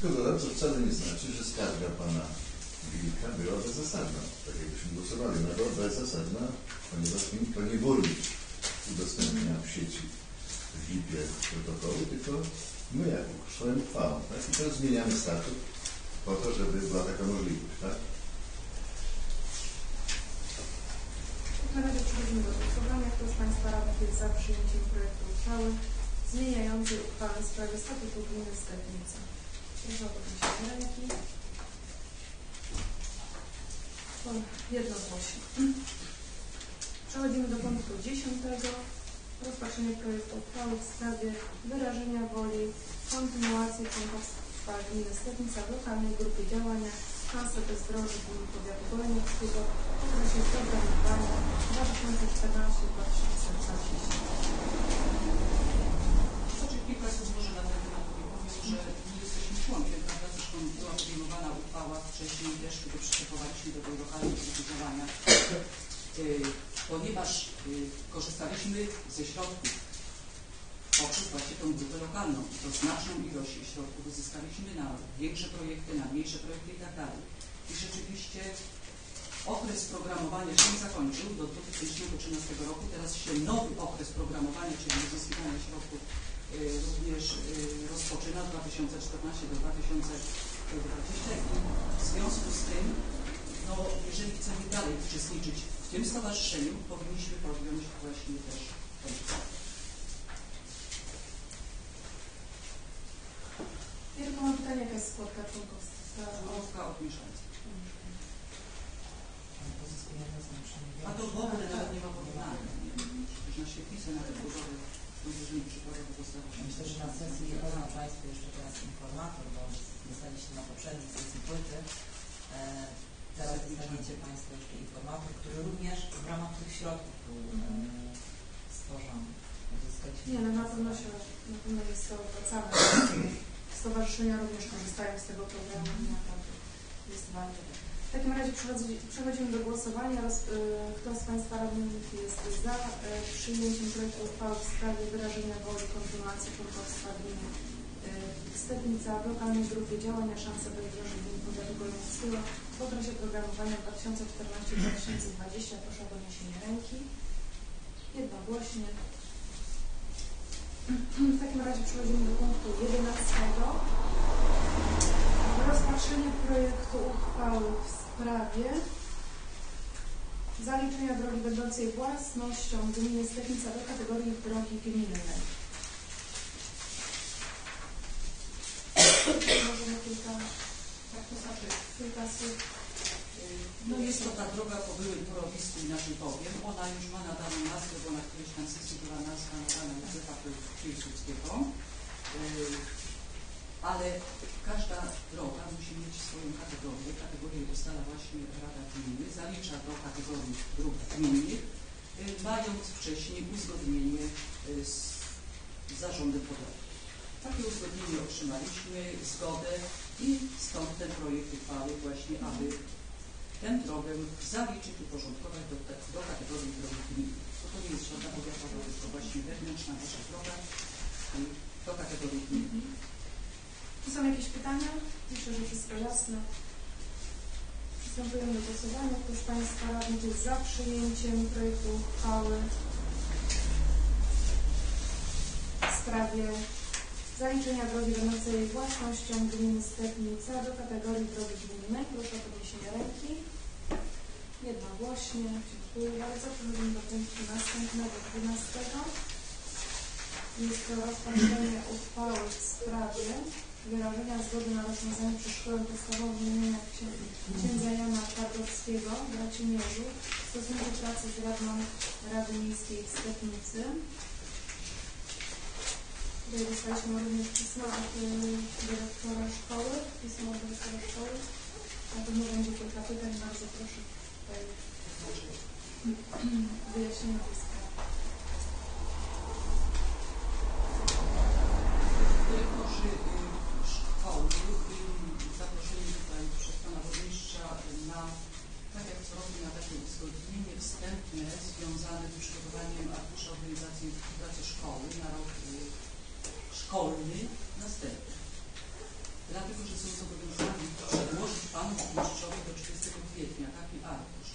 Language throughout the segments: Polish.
Tylko dodam, wcale nie znaczy, że skarga pana Wilka była bezzasadna. Tak jakbyśmy głosowali. Ona była bezzasadna, ponieważ to nie woli udostępnienia w sieci w BIP-ie protokołu, tylko my jako szłem uchwałą. Tak? I teraz zmieniamy statut po to, żeby była taka możliwość. Tak? Na razie przechodzimy do głosowania. Kto z Państwa radnych jest za przyjęciem projektu uchwały zmieniającej uchwałę w sprawie statutu gminy Stepnica? Ręki. To Jednogłośnie. Przechodzimy do punktu dziesiątego. Rozpatrzenie projektu uchwały w sprawie wyrażenia woli kontynuacji członkostwa gminy Stepnica w lokalnej grupie działania Szanse Bezdroży Gminy Powiatu Goleniowskiego w okresie programowania 2014-2020. Znaczy kilka słów może na ten temat powiem, że nie jesteśmy członkiem, prawda? Zresztą była podejmowana uchwała wcześniej też, kiedy przystępowaliśmy do tej lokalnej działania, Yy, ponieważ yy, korzystaliśmy ze środków poprzez właśnie tą grupę lokalną. To znaczną ilość środków uzyskaliśmy na większe projekty, na mniejsze projekty i tak dalej. I rzeczywiście okres programowania się zakończył do 2013 roku. Teraz się nowy okres programowania, czyli uzyskiwania środków y, również y, rozpoczyna 2014 do 2020 i w związku z tym, no, jeżeli chcemy dalej uczestniczyć w tym stowarzyszeniu, powinniśmy podjąć właśnie też ten Ja tylko mam pytanie, jaka jest składka członkowska? Złotówka od miesiąca. A to w ogóle nawet nie ma porównania. nie? Przecież na świetlicę nawet budowy zdążyli przykładowo postawić. Myślę, że na sesji podam Państwu jeszcze teraz informator, bo dostaliście na poprzedniej sesji płyty. E, Teraz dostaniecie Państwo jeszcze informator, który również w ramach tych środków był e, stworzony. Uzyskaliśmy Nie, no na pewno się, na pewno jest to opłacalne. Stowarzyszenia również korzystają z tego programu i naprawdę jest warto. W takim razie przechodzi- przechodzimy do głosowania. Roz, y, kto z Państwa radnych jest za y, przyjęciem projektu uchwały w sprawie wyrażenia woli kontynuacji członkostwa gminy Stepnica w lokalnej grupie działania Szanse Bezdroży Gminy Powiatu Goleniowskiego w okresie programowania 2014-2020. Proszę o podniesienie ręki. Jednogłośnie. W takim razie przechodzimy do punktu 11. Rozpatrzenie projektu uchwały w sprawie zaliczenia drogi będącej własnością gminy Stepnica do kategorii drogi gminnej. Możemy kilka, Tak to znaczy, kilka słów. No jest to ta droga po byłym porowisku, inaczej powiem. Ona już ma nadaną nazwę, bo na którejś tam sesji była nazwa nadana Józefa Piłsudskiego. Yy, Ale każda droga musi mieć swoją kategorię. Kategorię ustala właśnie Rada Gminy, zalicza do kategorii dróg gminnych, yy, mając wcześniej uzgodnienie yy, z zarządem powiatu. Takie uzgodnienie otrzymaliśmy, zgodę i stąd ten projekt uchwały właśnie, aby tę drogę zaliczyć, uporządkować do, do kategorii drogi gminnej. Bo to nie jest żadna powiatowa, tylko właśnie wewnętrzna nasza droga i do kategorii gminnej. Czy są jakieś pytania? Myślę, że wszystko jasne. Przystępujemy do głosowania. Kto z Państwa radnych jest za przyjęciem projektu uchwały w sprawie zaliczenia drogi będącej własnością gminy Stepnica do kategorii drogi gminnej? Proszę o podniesienie ręki. Jednogłośnie. Dziękuję bardzo. Przechodzimy do punktu następnego, 12. Jest to rozpatrzenie uchwały w sprawie wyrażenia zgody na rozwiązanie przez szkołę podstawową imienia księ- księdza Jana Twardowskiego w Racimierzu w stosunku pracy z radną Rady Miejskiej w Stepnicy. Tutaj dostaliśmy również pismo od y, dyrektora szkoły, pismo od dyrektora szkoły. Na pewno będzie kilka pytań, bardzo proszę tutaj wyjaśnienia tej sprawy. Dyrektorzy y, szkoły byli zaproszeni tutaj przez pana burmistrza na, tak jak co roku, na takie uzgodnienie wstępne związane z przygotowaniem arkusza organizacji pracy szkoły na rok y, szkolny następny. dlatego, że są zobowiązani przedłożyć Panu Burmistrzowi do 30 kwietnia taki arkusz.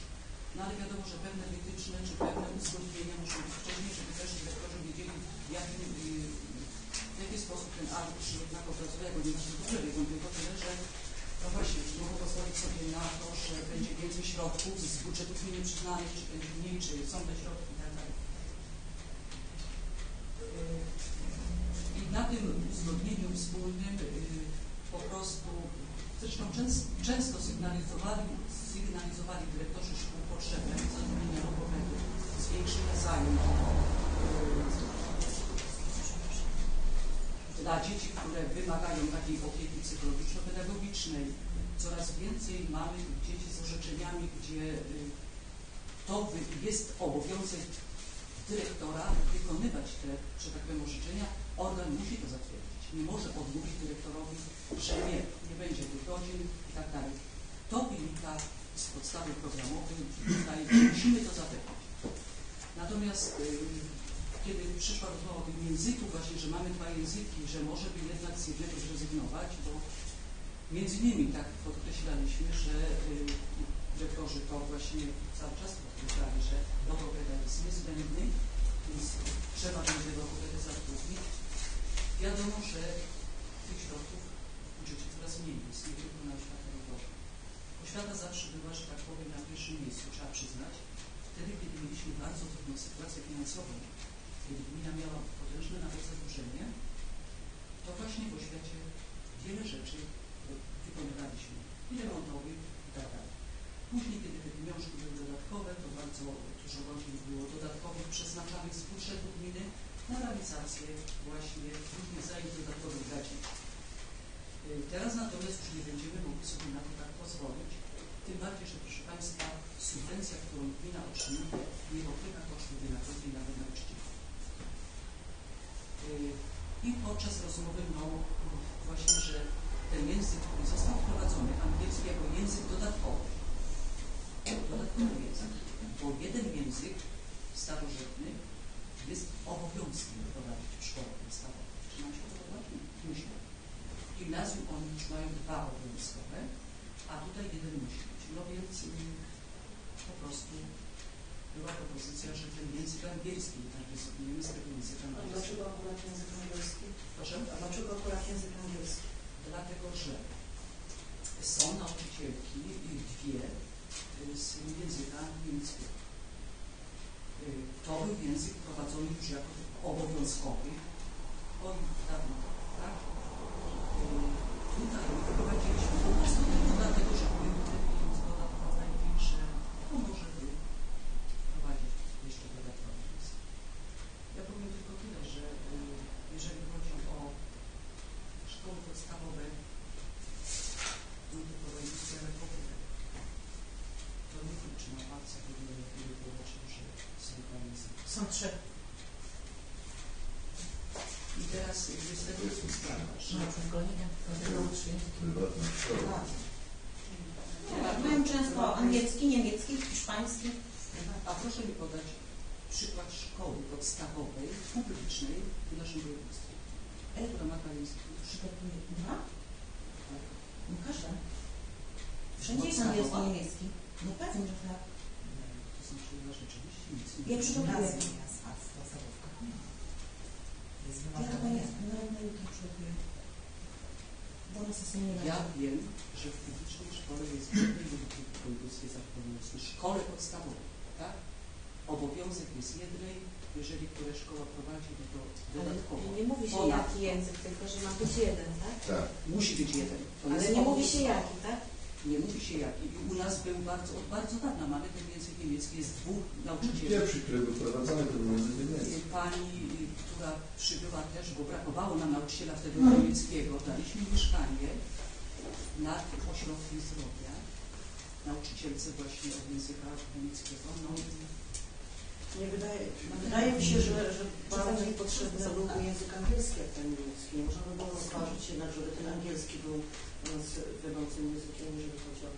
No ale wiadomo, że pewne wytyczne czy pewne uzgodnienia muszą być wcześniej, żeby też dyrektorzy wiedzieli, w jakim, y, w jaki sposób ten arkusz jednak opracuje, w ogóle wiedzą tylko tyle, że no właśnie, czy mogą pozwolić sobie na to, że będzie więcej środków z budżetów gminy przyznanych, czy będzie mniej, czy są te środki i tak dalej. I na tym y, po prostu, zresztą często, sygnalizowali, sygnalizowali dyrektorzy szkół potrzebę zatrudnienia logopedów, zwiększenia zajęć y, dla dzieci, które wymagają takiej opieki psychologiczno-pedagogicznej. Coraz więcej mamy dzieci z orzeczeniami, gdzie y, to jest obowiązek dyrektora wykonywać te, że tak powiem, orzeczenia, organ musi to zatwierdzić. Nie może odmówić dyrektorowi, że nie, nie będzie tych godzin i tak dalej. To wynika z podstawy programowej i musimy to zapewnić. Natomiast y, kiedy przyszła rozmowa o tym języku, właśnie, że mamy dwa języki, że może by jednak z jednego zrezygnować, bo między innymi tak podkreślaliśmy, że y, dyrektorzy to właśnie cały czas podkreślali, że logopeda jest niezbędny, więc trzeba będzie logopedę zatrudnić. Wiadomo, że tych środków w budżecie coraz mniej jest, nie tylko na oświatę logopedy. Oświata zawsze była, że tak powiem, na pierwszym miejscu, trzeba przyznać. Wtedy, kiedy mieliśmy bardzo trudną sytuację finansową, kiedy gmina miała potężne nawet zadłużenie, to właśnie w oświacie wiele rzeczy wykonywaliśmy i remontowych i tak dalej. Później, kiedy te pieniążki były dodatkowe, to bardzo dużo godzin było dodatkowych przeznaczanych z budżetu gminy na realizację właśnie różnych zajęć dodatkowych dla dzieci. Y, Teraz natomiast już nie będziemy mogli sobie na to tak pozwolić, tym bardziej, że proszę Państwa, subwencja, którą gmina otrzymuje, nie pokrywa kosztów wynagrodzeń nawet nauczycieli. Y, I podczas rozmowy, no właśnie, że ten język, który został wprowadzony, angielski jako język dodatkowy, dodatkowy język, bo jeden język starożytny jest obowiązkiem prowadzić w szkole podstawowej. Czy nam się to podoba? Musi. W gimnazjum oni już mają dwa obowiązkowe, a tutaj jeden musi być. No więc y, po prostu była propozycja, że ten język angielski, tak rezygnujemy z tego języka A dlaczego akurat język angielski? Proszę? A dlaczego akurat język angielski? Dlatego, że są nauczycielki, dwie, y, z języka niemieckiego. Y, To był język prowadzony już jako obowiązkowy od dawna, tak? Y, Tutaj wprowadziliśmy po prostu tylko dlatego, że były te pieniądze dodatkowe największe, to może by prowadzić jeszcze dodatkowy język. Ja powiem tylko tyle, że y, jeżeli chodzi o szkoły podstawowe, no to to województwo Republika. To nie liczy na palcach, żeby nie było że są dwa języki. Są trzy. Teraz jest tego sprawa, że Prywatna szkoła. Mają często angielski, niemiecki, hiszpański. A proszę mi podać przykład szkoły podstawowej, publicznej w naszym województwie, która ma języki. Przygotuję dwa? No każda. Wszędzie jest angielski, niemiecki. No pewnie, że tak. To znaczy, że rzeczywiście nic nie Ja przygotuję. Jest Ja wymagane wiem, że w publicznej szkole jest w jednej w województwie zachodniowskim szkole podstawowej, tak? Obowiązek jest jednej, jeżeli która szkoła prowadzi, no to dodatkowo. Ale nie mówi się jaki język, tylko że ma być jeden, tak? Tak. Musi być jeden. To Ale nie mówi się jaki, tak? Nie mówi się jaki. I u nas był bardzo, od bardzo dawna mamy ten język niemiecki, jest dwóch nauczycieli. Pierwszy, który był wprowadzony, to był język niemiecki. Pani, y, która przybyła też, bo brakowało nam nauczyciela wtedy niemieckiego, daliśmy mieszkanie nad ośrodkiem zdrowia nauczycielce właśnie od języka niemieckiego. No, Nie wydaje, wydaje mi się, że, że bardziej potrzebny byłby język angielski jak ten niemiecki. Można by było rozważyć jednak, żeby ten angielski był wymocnym językiem, jeżeli chodzi o.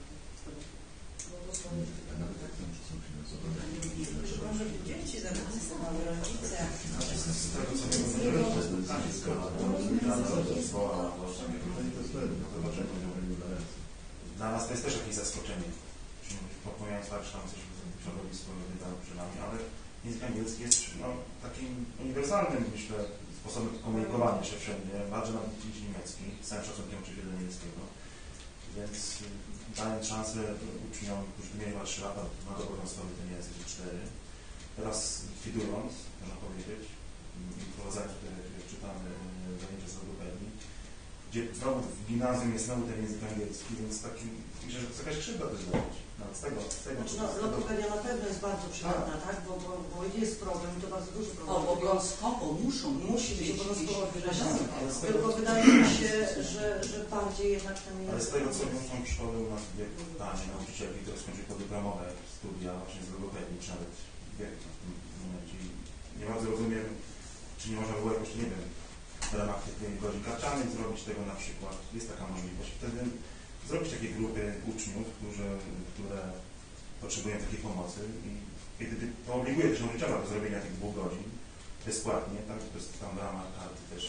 Może dzieci zadecydowały, rodzice. Z tego co możemy, to jest zespoła. To jest dla nas to jest też jakieś zaskoczenie. Pomijając fakt, że tam coś w środowisku wydało przed nami, ale język angielski jest no, takim uniwersalnym, myślę, sposobem komunikowania się wszędzie, bardziej nawet niż niemiecki, z całym szacunkiem oczywiście do niemieckiego. Więc y, dając szansę uczniom, którzy mieli chyba 3 lata, na stronę ten język, 4, teraz likwidując, można powiedzieć, wprowadzając te czytamy y, zajęcia z logopedii, gdzie znowu w gimnazjum jest znowu ten język angielski, więc taki, myślę, że to jest jakaś krzywda też zrobić. Nawet z tego, z tego, Znaczy, no, tego logopedia na pewno jest bardzo przydatna, tak? Bo, bo, bo jest problem to bardzo duży problem. Obowiązkowo muszą Musi być obowiązkowo tego, Tylko wydaje mi się, że, że bardziej jednak ten ale z tego co muszą szkoły u nas w wieku panie, nauczycielki, które skończyły podyplomowe studia właśnie z logopedii, czy nawet wieku w tym momencie. Nie bardzo rozumiem, czy nie można było jakoś, nie wiem, w ramach tych godzin karcianych zrobić tego na przykład. Jest taka możliwość. Wtedy zrobić takie grupy uczniów, którzy, które potrzebują takiej pomocy i kiedy to obliguje też nauczyciela do zrobienia tych dwóch godzin bezpłatnie, tak? To jest tam w ramach karty też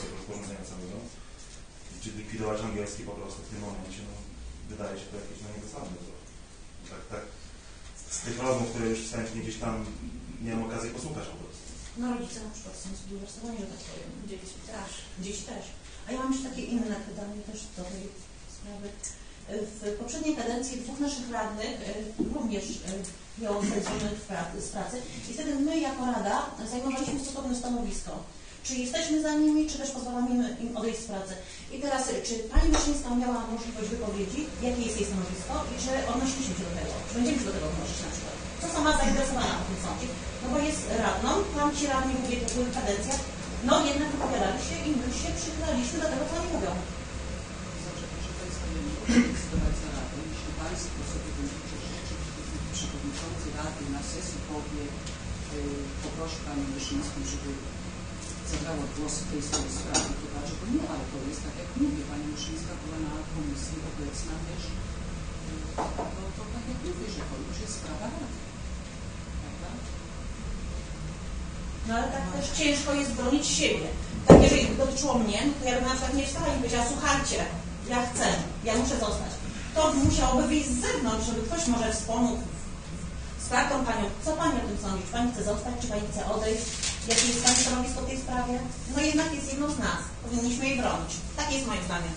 tego rozporządzenia całego. Czy likwidować angielski po prostu w tym momencie, no, wydaje się to jakieś no, niedosadne. Tak, tak, z tych rozmów, które już wstępnie gdzieś tam miałem okazję posłuchać po prostu. No rodzice na przykład są zbulwersowani, że tak powiem. Dzieci też. Dzieci też. A ja mam jeszcze takie inne pytanie też do tej sprawy. W poprzedniej kadencji dwóch naszych radnych e, również e, miało pracy, z pracy i wtedy my jako Rada zajmowaliśmy stosowne stanowisko. Czy jesteśmy za nimi, czy też pozwalamy im, odejść z pracy. I teraz, e, czy Pani Maszyńska miała możliwość wypowiedzi, jakie jest jej stanowisko i czy odnosiliśmy się do tego, czy będziemy się do tego odnosić na przykład. Co sama zainteresowana o tym sądzie? No bo jest radną, tam ci radni w ubiegłych kadencjach, no jednak wypowiadali się i my się przychylaliśmy do tego, co oni mówią. Znaczy, proszę Państwa, ja nie mogę decydować za Radę. Jeśli Państwo sobie będziecie życzyć, przewodniczący Rady na sesji powie, yy, poproszę Panią Wyszyńską, żeby zabrała głos w tej swojej sprawie, to dlaczego nie? Ale to jest tak, jak mówię, Pani Wyszyńska była na komisji obecna też. Yy, No to tak jak mówię, że to już jest sprawa Rady. Prawda? No ale tak też ciężko jest bronić siebie. Tak jeżeli dotyczyło mnie, to ja bym na przykład nie wstała i powiedziała, słuchajcie, ja chcę, ja muszę zostać. To musiałoby wyjść z zewnątrz, żeby ktoś może wspomógł z kartą panią, co pani o tym sądzi, czy pani chce zostać, czy pani chce odejść, jakie jest pani stanowisko w tej sprawie. No jednak jest jedną z nas, powinniśmy jej bronić. Tak jest moim zdaniem.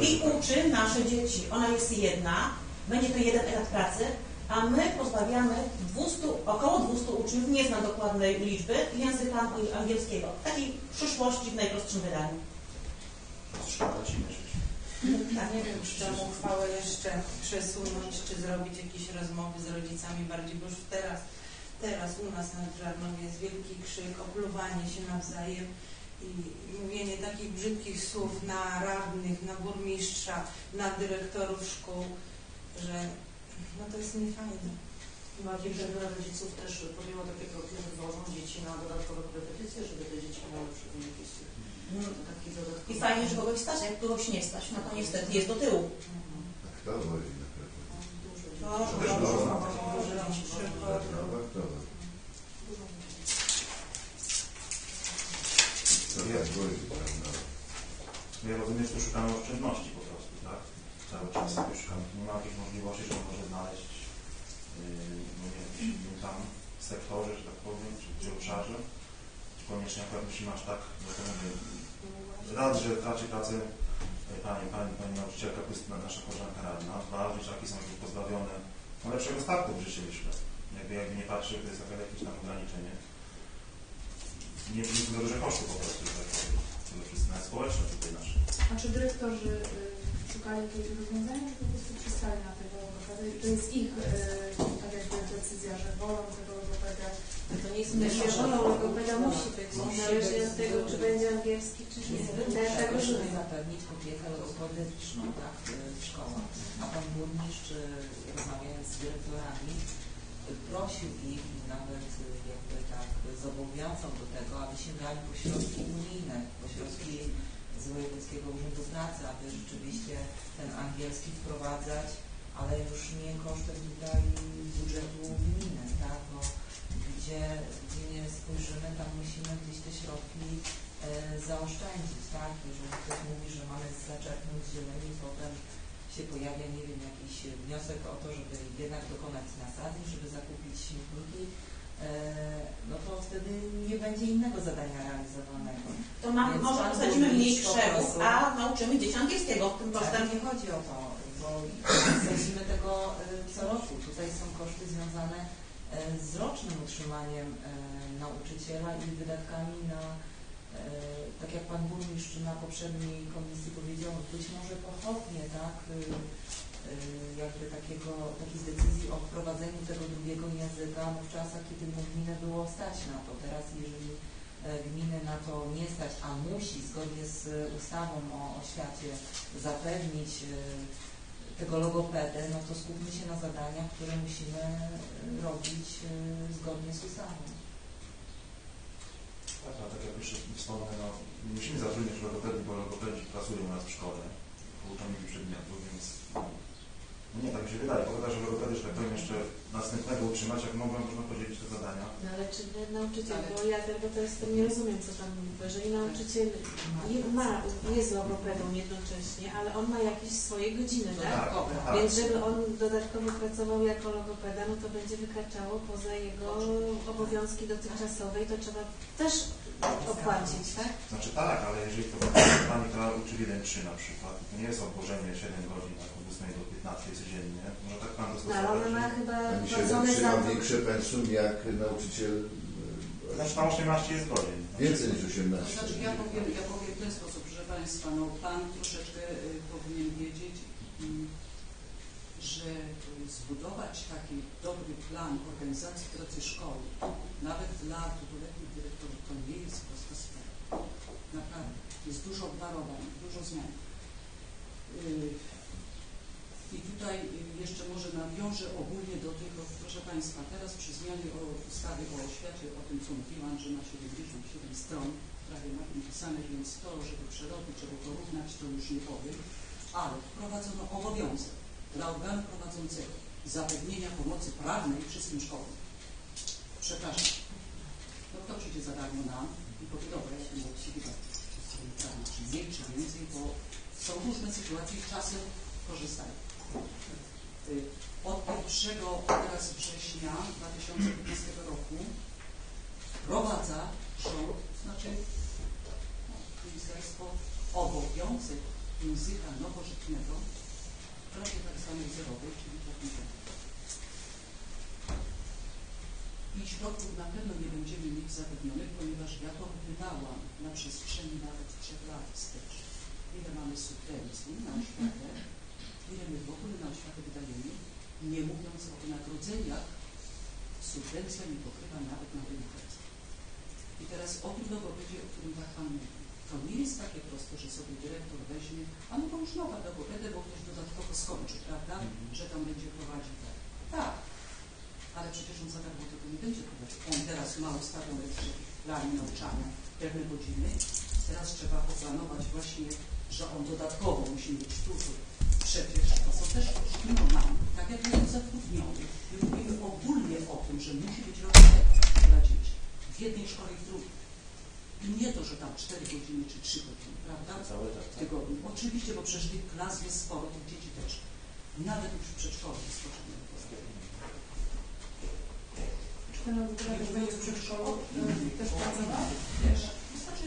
I uczy nasze dzieci. Ona jest jedna, będzie to jeden etat pracy, a my pozbawiamy 200, około 200 uczniów, nie znam dokładnej liczby, języka angielskiego. Takiej przyszłości w najprostszym wydaniu. Myśleć. Tak. Nie wiem, czy tę uchwałę jeszcze przesunąć, czy zrobić jakieś rozmowy z rodzicami bardziej, bo już teraz, teraz u nas na Żarnowie jest wielki krzyk, opluwanie się nawzajem i mówienie takich brzydkich słów na radnych, na burmistrza, na dyrektorów szkół, że no to jest niefajne. Bardziej, że wiele rodziców też podjęło takie kroki, że wożą dzieci na dodatkowe korepetycje, żeby te dzieci miały przy tym jakieś taki dodatkowy... I fajnie, że kogoś stać, jak kogoś nie stać, no to niestety jest do tyłu. A kto wozi na pewno? No, dużo. Dużo dzieci? Co tak wozi, prawda? Ja rozumiem, że tu szukamy oszczędności po? Cały czas sobie szukamy. Nie ma jakiejś możliwości, że może znaleźć yy, no wiem, w tam sektorze, że tak powiem, czy, czy obszarze. Czy koniecznie akurat musimy aż tak, że to raz, że traci pracę e, pani, pani, pani nauczycielka, jest nasza koleżanka radna, dwa, dzieciaki są jakieś pozbawione no, lepszego startu w życiu, myślę. Jakby, jakby nie patrzeć, to jest jakieś tam ograniczenie. Nie, są za duże koszty po prostu, że tak powiem. Przede wszystkim społeczne tutaj nasze. A czy dyrektorzy y, szukali jakiegoś rozwiązania, czy po prostu przystali na tego? I to jest ich y, tak jakby decyzja, że wolą tego logopeda. To nie jest myśl, wolą logopeda musi być, niezależnie od tego, czy będzie angielski, czy nie. Też tak rozumiem. zapewnić opiekę logopedyczną tak, w szkołach. A pan burmistrz, y, rozmawiając z dyrektorami, prosił ich i nawet y, jakby tak zobowiązał do tego, aby sięgali po środki unijne, po środki Pracy, aby rzeczywiście ten angielski wprowadzać, ale już nie kosztem tutaj budżetu gminy, tak, bo gdzie, gdzie nie spojrzymy, tam musimy gdzieś te środki zaoszczędzić, tak? Jeżeli ktoś mówi, że mamy zaczerpnąć zieleni, potem się pojawia, nie wiem, jakiś wniosek o to, żeby jednak dokonać nasadzeń, żeby zakupić śmietniki, e, no to wtedy nie będzie innego zadania realizowanego. To mamy, Więc może posadzimy mniej krzewów, a nauczymy dzieci angielskiego tym kosztem. Ale nie chodzi o to, bo sadzimy tego e, co roku. Tutaj są koszty związane e, z rocznym utrzymaniem e, nauczyciela i wydatkami na, e, tak jak Pan Burmistrz na poprzedniej komisji powiedział, być może pochopnie, tak, e, e, jakby takiego, takiej decyzji o wprowadzeniu tego drugiego języka no w czasach, kiedy mu gminę było stać na to. Teraz jeżeli e, gminy na to nie stać, a musi zgodnie z ustawą o oświacie zapewnić e, tego logopedę, no to skupmy się na zadaniach, które musimy e, robić e, zgodnie z ustawą. Tak, no, tak jak jeszcze wspomnę, no, musimy zatrudniać logopedii, bo logopedzi pracują u nas w szkole, pouczą ich przedmiotów, więc no nie, tak mi się wydaje. Pogoda, że logopedy, że tak powiem, jeszcze następnego utrzymać, jak mogą, można podzielić te zadania. No ale czy nauczyciel, bo ja tego to jestem, nie rozumiem co tam mówi, jeżeli nauczyciel ma, jest logopedą jednocześnie, ale on ma jakieś swoje godziny, tak? Tak. Więc żeby on dodatkowo pracował jako logopeda, no to będzie wykraczało poza jego obowiązki dotychczasowe i to trzeba też opłacić, tak? Znaczy tak, ale jeżeli to pani, która uczy 1-3 na przykład, to nie jest obłożenie 7 godzin, tak od 8 do 15 codziennie, może tak pan No ale dostosować. ona ma że- chyba Pani się płacone za trzyma to. większe pensum jak nauczyciel e, Znaczy tam 18 jest godzin. więcej niż To 18. znaczy ja powiem, ja powiem w ten sposób, proszę Państwa, no Pan troszeczkę y, powinien wiedzieć, mm, że y, zbudować taki dobry plan organizacji pracy szkoły, nawet dla długoletnich dyrektorów, to nie jest prosta sprawa. Naprawdę. Jest dużo obwarowań, dużo zmian. Y, I tutaj jeszcze może nawiążę ogólnie do tego, proszę Państwa, teraz przy zmianie o ustawy o oświacie, o tym co mówiłam, że ma 77 stron, prawie ma napisane, więc to, żeby przerobić, żeby porównać, to już nie powiem, ale wprowadzono obowiązek dla organu prowadzącego zapewnienia pomocy prawnej wszystkim szkołom. Przepraszam. No kto przyjdzie za darmo nam i powie, dobra, ja będę obsługiwał sobie prawnie, czy mniej, czy więcej, bo są różne sytuacje i czasem korzystają. Y, Od 1 teraz września 2015 roku wprowadza rząd, znaczy no, ministerstwo, obowiązek języka nowożytnego klasie tak zwanej zerowej, czyli technicznej. I środków na pewno nie będziemy mieć zapewnionych, ponieważ ja to wydałam na przestrzeni nawet trzech lat wstecz. Ile mamy subwencji na oświatę, ile my w ogóle na oświatę wydajemy, nie mówiąc o wynagrodzeniach, subwencja nie pokrywa nawet na wynagrodzenia. I teraz o tym logopedzie, o którym tak Pan mówi, to nie jest takie proste, że sobie dyrektor weźmie, a no to już nowa logopedę, bo ktoś dodatkowo skończy, prawda, że tam będzie prowadził tak. Tak, ale przecież on za darmo tego nie będzie prowadził. On teraz ma ustawione plany nauczania, pewne godziny, teraz trzeba poplanować właśnie, że on dodatkowo musi mieć dużo. Przecież to są też koszty nam, tak jak jest zatrudniony. My mówimy ogólnie o tym, że musi być logopeda dla dzieci. W jednej szkole i w drugiej. I nie to, że tam 4 godziny czy 3 godziny, prawda? Cały tak. W tygodniu. Oczywiście, bo przecież tych klas jest sporo, tych dzieci też. Nawet już w przedszkolu jest potrzebne. Czy ten odbiornik będzie w przedszkolu też pracował? Wiesz, wystarczy,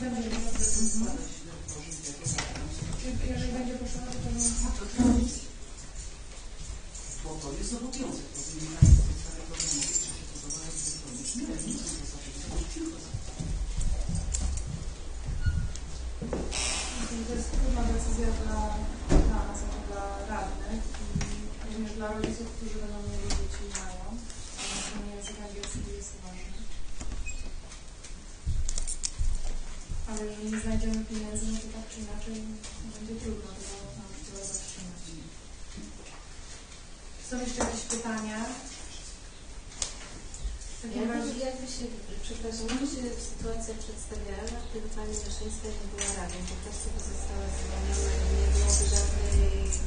będzie jeżeli będzie potrzeba, to będzie Bo to jest obowiązek, to wynika z ustawy programowej, czy się podobają dyrektorzy. Nie, tylko zasady. To jest trudna decyzja dla, nas, jako dla radnych również dla rodziców, którzy będą mieli dzieci i mają. A ten język angielski jest ważny. Ale jeżeli nie znajdziemy pieniędzy, no to tak czy inaczej będzie trudno tego nauczyciela zatrzymać. Są jeszcze jakieś pytania? Jakby, się, przepraszam, jakby się sytuacja przedstawiała, gdyby Pani Leszyńska nie była radną, po prostu by została zwolniona i nie byłoby żadnej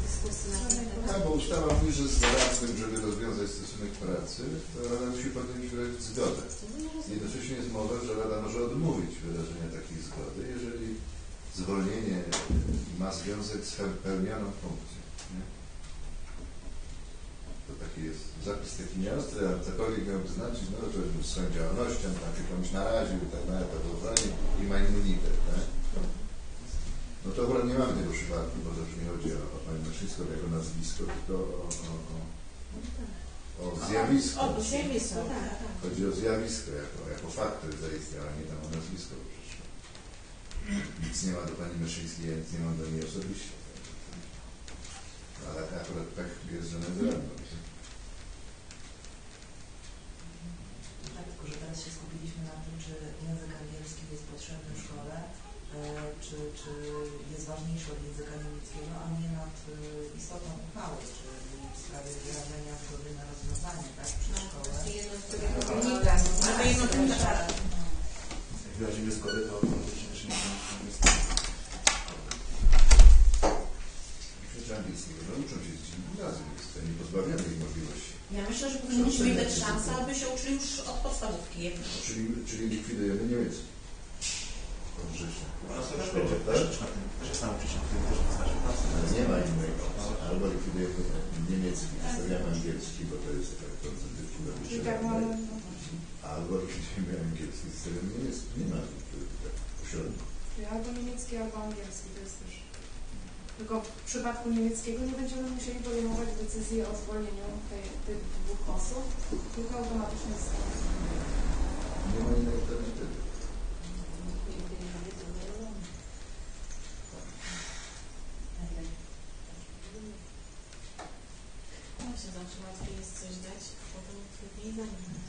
dyskusji na ten temat. Tak, bo ustawa mówi, że z radnym, żeby rozwiązać stosunek pracy, to Rada musi podjąć wyrazić zgodę. Jednocześnie jest mowa, że Rada może odmówić wyrażenia takiej zgody, jeżeli zwolnienie ma związek z pełnioną funkcją. Nie? To taki jest zapis taki nieostry, ale cokolwiek miałby znaczyć, no, że swoją działalnością, tam się komuś naraził i tak dalej, to zwolnienie i ma immunitet. Tak? No to akurat nie mamy tego przypadku, bo to już nie chodzi o, o Panią Maszyńską jako nazwisko, tylko o, o, o, o zjawisko. O, zjawisko, tak, tak. Chodzi o zjawisko jako, jako fakt, który zaistniał, a nie tam o nazwisko. nic nie ma do Pani Myszyńskiej, ja nic nie mam do niej osobiście. Ale akurat tak jest, że nagrano. Tak, tylko że teraz się skupiliśmy na tym, czy język angielski jest potrzebny w szkole, e, czy, czy jest ważniejszy od języka niemieckiego, a nie nad e, istotą uchwały, czyli w sprawie wyrażenia zgody na rozwiązanie, tak, przez szkołę. Jedno z Tak, drugiego tak. wynika. Ale jedno. Jak wyrazimy zgodę, to automatycznie jest Angielskiego nauczą się z gimnazjum, jest to nie pozbawiamy ich możliwości. Ja myślę, że powinniśmy mieć szansę, aby się uczyli już od podstawówki. Czyli, czyli likwidujemy niemiecki. Od tak? też jest też. Ale nie ma innego. Albo likwidujemy niemiecki, zostawiamy angielski, bo to jest tak mamy, Albo likwidujemy angielski, zostawiamy niemiecki. Nie ma tak czyli albo niemiecki, albo angielski, to jest też. Tylko w przypadku niemieckiego nie będziemy musieli podejmować decyzji o zwolnieniu tej, tych dwóch osób, tylko automatycznie zostanie. Nie ma innej alternatywy. Się łatwiej jest coś dać, a potem trudniej zająć.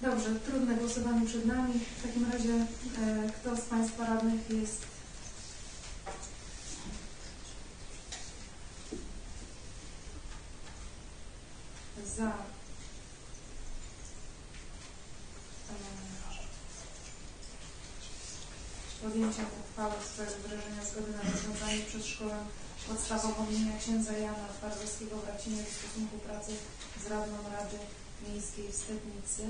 Dobrze, trudne głosowanie przed nami. W takim razie e, kto z Państwa radnych jest za e, podjęciem uchwały w sprawie wyrażenia zgody na rozwiązanie przez szkołę podstawową imienia księdza Jana Twardowskiego w Racinie w stosunku pracy z radną Rady Miejskiej w Stepnicy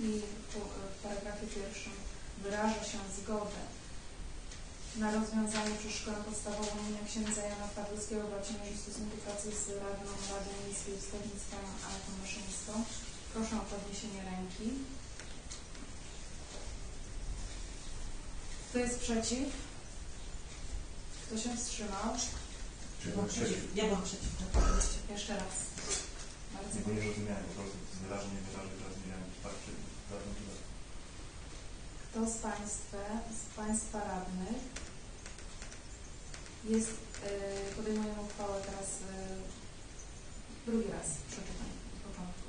i w, w paragrafie pierwszym wyraża się zgodę na rozwiązanie przez szkołę podstawową imienia księdza Jana Twardowskiego w Racimierzu stosunku pracy z radną Rady Miejskiej w Stepnicy panią Maszyńską. Proszę o podniesienie ręki. Kto jest przeciw? Kto się wstrzymał? Czyli Byłam przeciw. Ja byłam przeciw. Jeszcze raz. Tego nie rozumiałem, po prostu z wyrażeń nie wiem, czy tak, czy prawdą, czy tak. Kto z Państwa, z Państwa radnych jest, yy, podejmujemy uchwałę teraz yy, drugi raz, przeczytam od początku.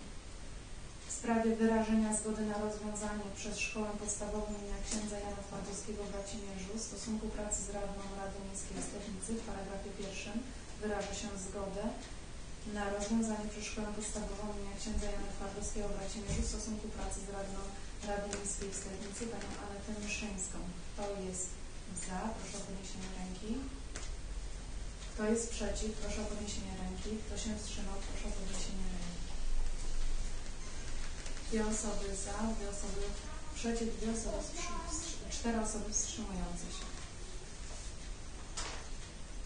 W sprawie wyrażenia zgody na rozwiązanie przez Szkołę Podstawową imienia księdza Jana Twardowskiego w Racimierzu w stosunku pracy z Radną Rady Miejskiej w Stefnicy w paragrafie pierwszym wyraża się zgodę na rozwiązanie przez Szkołę Podstawową imienia księdza Jana Twardowskiego w Racimierzu w stosunku pracy z Radną Rady Miejskiej w Stefnicy panią Anetę Myszyńską. Kto jest za? Proszę o podniesienie ręki. Kto jest przeciw? Proszę o podniesienie ręki. Kto się wstrzymał? Proszę o podniesienie ręki. Dwie osoby za, dwie osoby przeciw, dwie osoby cztery osoby wstrzymujące się.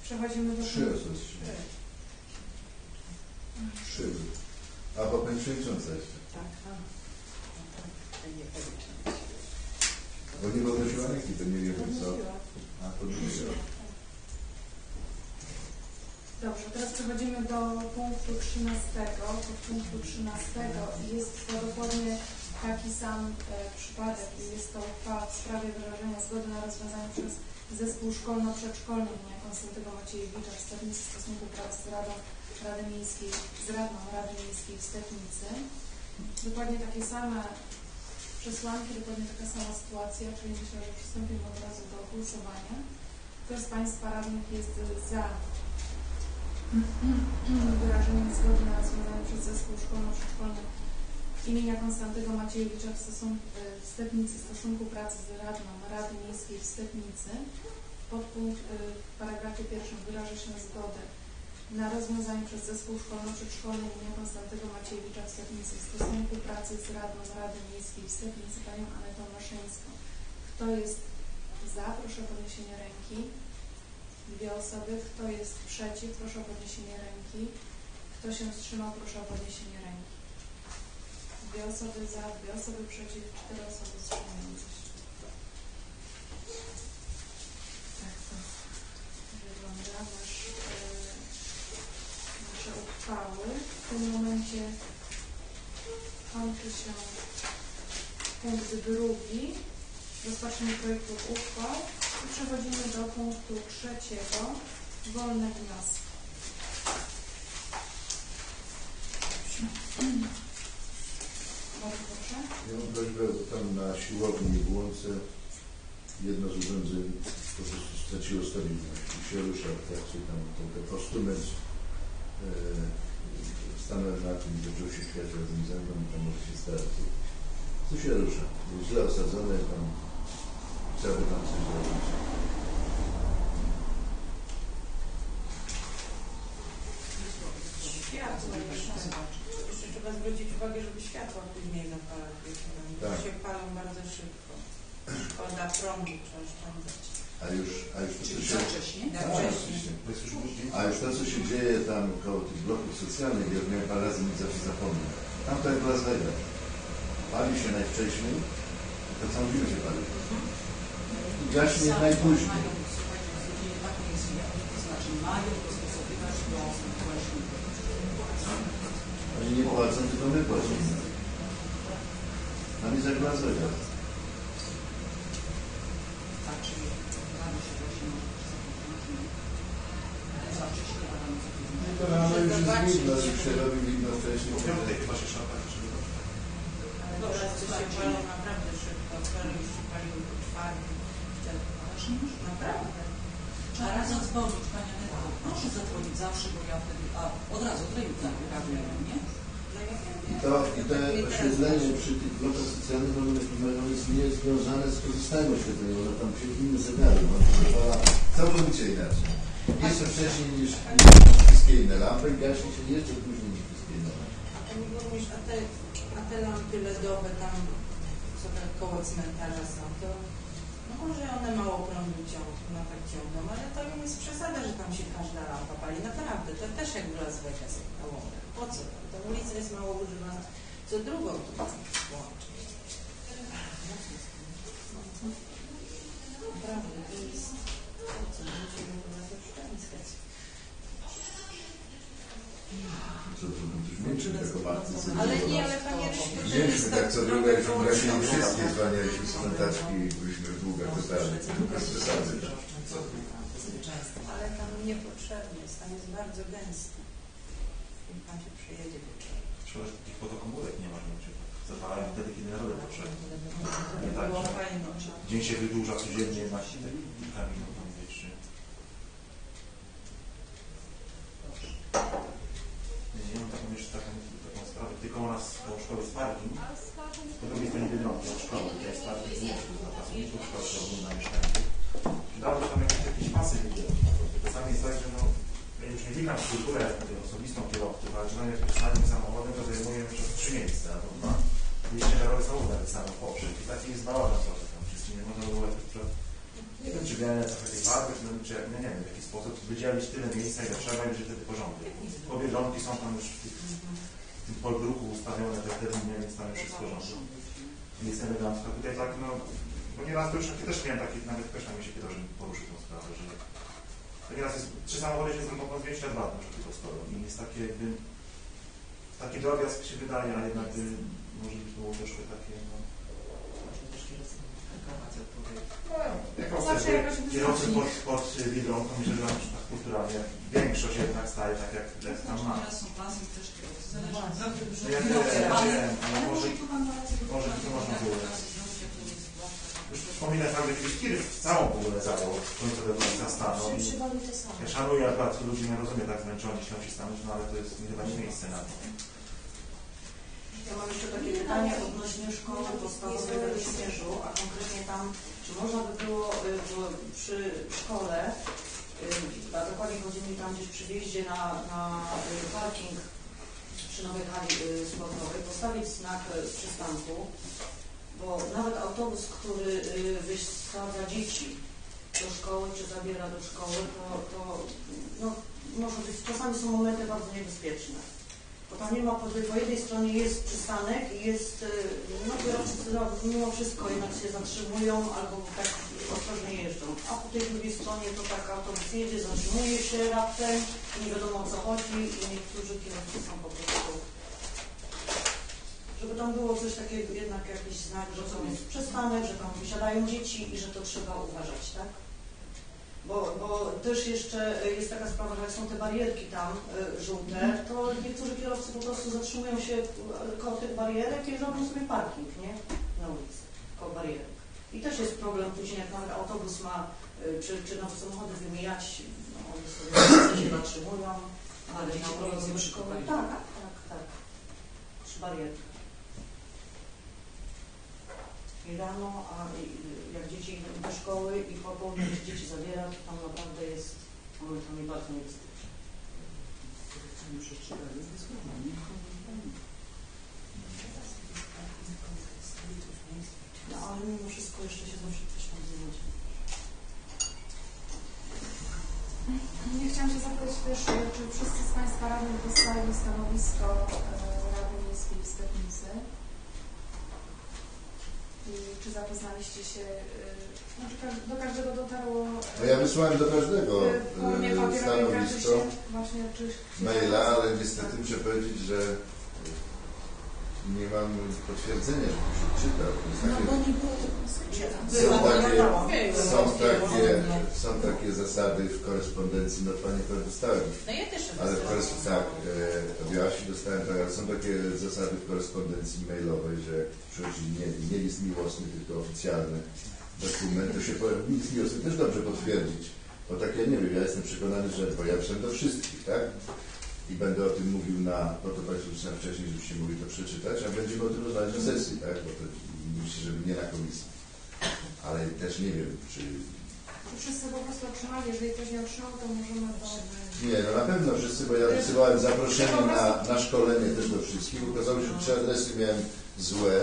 Przechodzimy do Trzy osoby wstrzymały. Trzy. A bo Pani Przewodnicząca jeszcze. Tak, tak. Nie policzę. Bo nie podnosiła ręki, to nie wiemy co. A podnosiła. Dobrze, teraz przechodzimy do punktu 13. Pod punktu 13 jest to dokładnie taki sam e, przypadek. Jest to uchwała w sprawie wyrażenia zgody na rozwiązanie przez zespół szkolno-przedszkolny imienia Konstantego Maciejewicza w Stepnicy stosunku pracy z Radą Rady Miejskiej, z Radną Rady Miejskiej w Stepnicy. Dokładnie takie same przesłanki, dokładnie taka sama sytuacja, czyli myślę, że przystąpimy od razu do głosowania. Kto z Państwa radnych jest za wyrażeniem zgody na rozwiązanie przez zespół szkolno-przedszkolny imienia Konstantego Maciejewicza w, stosunku, w Stepnicy stosunku pracy z radną Rady Miejskiej w Stepnicy. Podpunkt y, w paragrafie pierwszym wyraża się zgodę na rozwiązanie przez zespół szkolno-przedszkolny imienia Konstantego Maciejewicza w Stepnicy w stosunku pracy z radną Rady Miejskiej w Stepnicy panią Anetą Maszyńską. Kto jest za? Proszę o podniesienie ręki. Dwie osoby. Kto jest przeciw? Proszę o podniesienie ręki. Kto się wstrzymał? Proszę o podniesienie ręki. Dwie osoby za, dwie osoby przeciw, cztery osoby wstrzymujące się. Tak to wygląda. Nasz, e, nasze uchwały. W tym momencie kończy się punkt drugi. Rozpatrzenie projektów uchwał. I przechodzimy do punktu trzeciego. Wolne wnioski. Bardzo proszę. Ja mam prośbę, bo tam na siłowni w Łące jedno z urządzeń po prostu straciło stabilność i się rusza, czy tam ten, ten postument e, stanąłem na tym, zaczął się kwiat razem ze mną może się stać. To się rusza. Źle osadzone, tam trzeba by tam coś zrobić. Światło jeszcze. Jeszcze trzeba zwrócić uwagę, żeby światła później zapalać. wiecie, no, bo Tak. się palą bardzo szybko. Szkoda prądu trzeba oszczędzać. A już, a już to, co Czyli się... za wcześnie? Na Tak, wcześniej. oczywiście. To jest już później. A już to, co się dzieje tam koło tych bloków socjalnych, ja miałem parę razy nic zawsze zapomnę. Tam to jak w Las Vegas. Pali się najwcześniej, to całą zimę się pali. I gaśnie najpóźniej. Oni nie płacą, tylko my płacimy. Tam jest jak w Las Vegas. tak, czyli rano się właśnie za wcześnie rano co No to rano już jest widno, już się robi Po piątej chyba się szlapać, żeby Ale Dobrze, teraz to się palą naprawdę szybko. Wczoraj już się paliły po czwartym. Naprawdę. Trzeba razem dzwonić, Pani. Proszę zadzwonić zawsze, bo ja wtedy, a od razu od ręki reaguję, nie? No wiem, I to, i te oświetlenie przy tych blokach socjalnych ono jest, niezwiązane z pozostałymi oświetleniem, ono tam się inne zegary, ono się zapala całkowicie inaczej. Jeszcze wcześniej niż, niż wszystkie inne lampy i gaśnie się jeszcze później niż wszystkie inne lampy. A Pani Burmistrz, a te, a te lampy LEDowe tam, co tak koło cmentarza są, to no może one mało prądu ciągną, no tak ciągną, ale to nie jest przesada, że tam się każda lampa pali. Naprawdę, to też jak w Las Vegas na łąkach. Po co? Ta ulica jest mało używana. Co drugą tu łączy. Naprawdę, to jest... Po co? Musimy na to. Co to będziesz mniejszy jako bardzo Ale nie, ale panie Ryszku, jest tak co druga, już wreszcie wszystkie zwalnialiśmy z cmentaczki i byliśmy w długach pytali. Bez przesady. Ale tam niepotrzebnie jest, tam jest bardzo gęsto. I pan się przejedzie wieczorem. Szkoda, że takich fotokomórek nie ma, nie wiem, czy zapalają wtedy, kiedy narodem potrzebny. Nie tak, że dzień się wydłuża codziennie na kilka minut, tam wiecie. Mam taką jeszcze taką, taką sprawę. Tylko u nas koło szkoły jest parking. Po drugiej stronie Biedronki od szkoły, to jest parking mniejszy dla pracowników szkoły, to ogólna mieszkańców. Dało tam jakieś, jakieś pasy widzieć. Czasami jest tak, że no, ja już nie wnikam w kulturę osobistą kierowców, ale że nawet jak samym samochodem to zajmuje przez trzy miejsca albo dwa. Jeśli na rolę samochód nawet samo poprzeć. I taki jest bałagan trochę tam wszyscy. Nie można było nie wiem, czy miałem trochę tej farby, czy, no nie wiem, w jaki sposób wydzielić tyle miejsca, ile trzeba i będzie wtedy porządek. Po biedronki są tam już w tym polbruchu ustawione te terminy, więc tam już jest porządek. Jest elegancko. Tutaj tak, no, bo nieraz to już też miałem takie, nawet ktoś mi się pytał, żebym poruszył tą sprawę, że to nieraz jest, trzy samochody się są po 200 lat, że tylko stoją i jest takie jakby, taki drobiazg się wydaje, a jednak by, może by było troszkę takie, no, jak kierowcy wyznacznik. pod, pod Biedronką, myślę, że na przykład kulturalnie większość jednak staje tak, jak tam ma. No ja wiem, ja wiem, ale ale może, może tu można było. to już wspominam fakt, że kiedyś tir całą w ogóle w końcu do końca stanu. To. Ja szanuję akurat ludzi, nie rozumiem tak zmęczeni się stanąć, no ale to jest chyba nie miejsce na to. Ja mam jeszcze takie pytanie odnośnie szkoły podstawowej w Radośmierzu, a konkretnie tam, czy można by było y, przy szkole, y, a dokładnie chodzi mi tam gdzieś przy wjeździe na, na y, parking przy nowej hali sportowej, postawić znak przystanku, bo nawet autobus, który wysadza dzieci do szkoły, czy zabiera do szkoły, to, to no, może być, czasami są momenty bardzo niebezpieczne. Bo tam nie ma, po, jednej stronie jest przystanek i jest, y, no kierowcy no, mimo wszystko jednak się zatrzymują albo tak ostrożnie jeżdżą. A po tej drugiej stronie to tak autobus jedzie, zatrzymuje się raptem, nie wiadomo o co chodzi i niektórzy kierowcy są po prostu żeby tam było coś takiego, jednak jakiś znak, że to jest przystanek, że tam wysiadają dzieci i że to trzeba uważać, tak? Bo, bo też jeszcze jest taka sprawa, że jak są te barierki tam y, żółte, to niektórzy kierowcy po prostu zatrzymują się y, koło tych barierek i robią sobie parking, nie? Na ulicy, koło barierek. I też jest problem później, jak nawet autobus ma, czy, czy nawet samochody wymijać, no oni sobie się zatrzymują, ale na ulicy do przy szkoły. barierkach. Tak, tak, tak. Przy barierkach. I rano, a i, jak dzieci idą do szkoły i po południu jak dzieci zabiera, to tam naprawdę jest momentami bardzo niebezpiecznie. Nie przestrzegają, to jest normalnie. No ale mimo wszystko jeszcze się zawsze coś tam znajdzie. Nie chciałam się zapytać też, e, czy wszyscy z Państwa radnych dostali stanowisko e, Rady Miejskiej w Stepnicy? Czy zapoznaliście się, znaczy do każdego dotarło e, No ja wysłałem do każdego karty stanowisko, maila, ale niestety muszę powiedzieć, że nie mam potwierdzenia, że ktoś czytał. No bo nie było Są takie, są takie, są takie zasady w korespondencji, no Pani to dostałem, No ja też ale w korespondencji, tak, e, od Joasi dostałem, tak, ale są takie zasady w korespondencji mailowej, że jak przychodzi nie, nie list miłosny, tylko oficjalny dokument, to się powiem, list miłosny też dobrze potwierdzić, bo tak ja nie wiem, ja jestem przekonany, że, bo ja przyszedłem do wszystkich, tak? I będę o tym mówił na, po to Państwu na wcześniej, żebyście mogli to przeczytać, a będziemy o tym rozmawiać na sesji, tak? Bo to myślę, żeby nie na komisji. Ale też nie wiem, czy Czy wszyscy po prostu otrzymali, jeżeli ktoś nie otrzymał, to możemy do... Nie, no na pewno wszyscy, bo ja wysyłałem zaproszenie na, na szkolenie też do wszystkich. Okazało się, że trzy adresy miałem złe,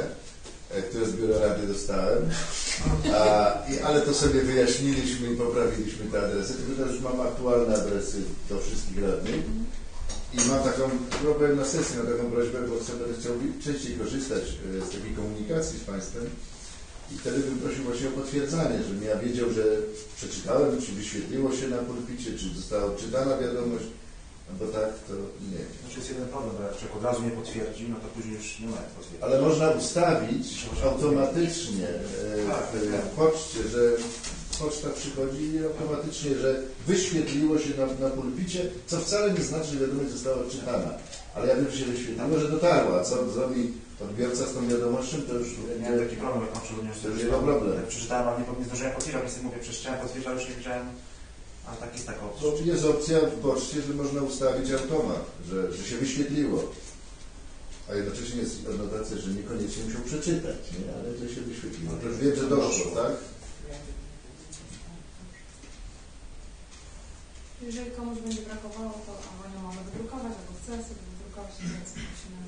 e, które z biura rady dostałem, a, i, ale to sobie wyjaśniliśmy i poprawiliśmy te adresy. Tylko teraz już mam aktualne adresy do wszystkich radnych. I mam taką, powiem na sesji, mam taką prośbę, bo chcę, będę chciał częściej korzystać e, z takiej komunikacji z Państwem. I wtedy bym prosił właśnie o potwierdzanie, żebym ja wiedział, że przeczytałem, czy wyświetliło się na pulpicie, czy została odczytana wiadomość, no bo tak to nie. Znaczy jest jeden problem, bo jak od razu nie potwierdzi, no to później już nie ma jak potwierdzić. Ale można ustawić automatycznie e, w w poczcie, że poczta przychodzi i automatycznie, że wyświetliło się na, na pulpicie, co wcale nie znaczy, że wiadomość została odczytana. Ale ja wiem, że się wyświetliło, że dotarła. Co zrobi odbiorca z tą wiadomością, to już miałem taki problem, jak mam. To ma problem. Jak przeczytałem, ale nie, zdążyłem potwierdzać, więc mówię, przeczytałem, potwierdzałem, już nie wiedziałem, ale tak jest taka opcja. Bo jest opcja w poczcie, że można ustawić automat, że, że się wyświetliło. A jednocześnie jest adnotacja, że niekoniecznie musiał przeczytać, nie? ale że się wyświetliło. To już wiem, że doszło, tak? Jeżeli komuś będzie brakowało, to albo nie mamy wydrukować, albo chce sobie wydrukować, to informacji.